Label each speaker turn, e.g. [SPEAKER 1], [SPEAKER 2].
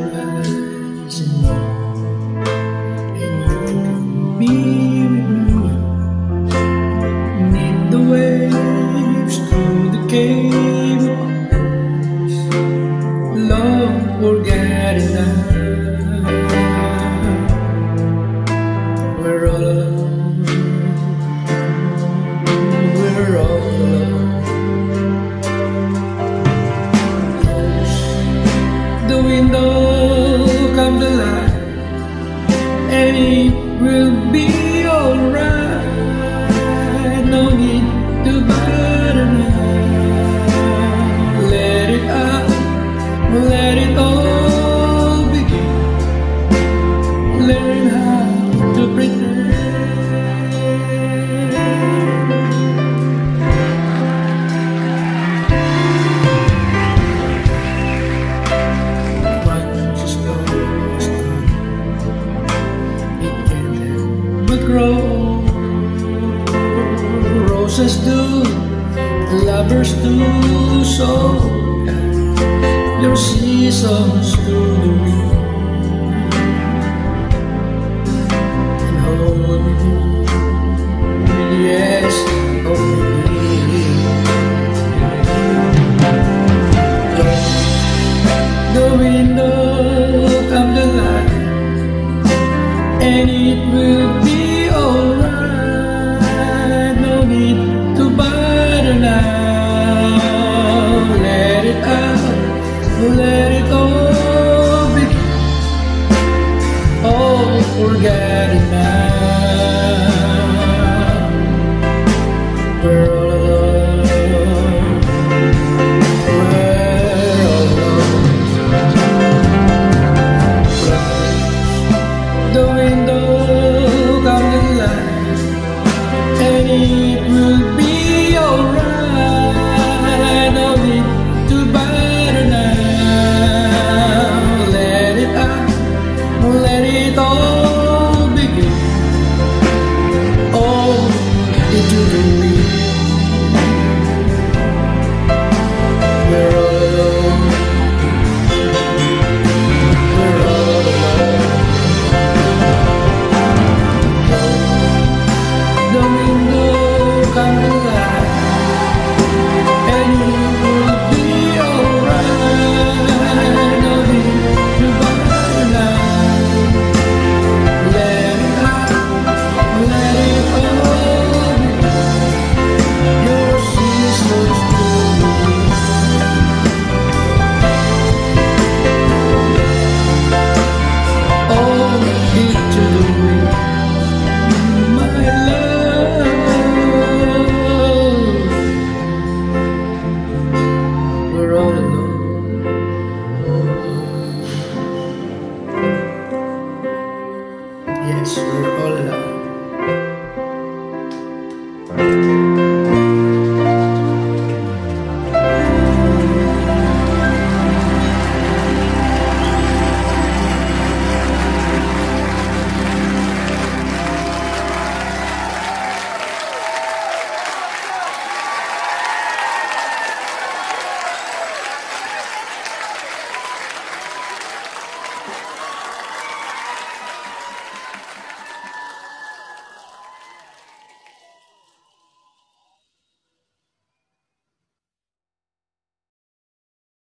[SPEAKER 1] and me. Need the waves through the. Love, forget it. and it will be alright. No need to buy. Roses do, lovers do, so your seasons do.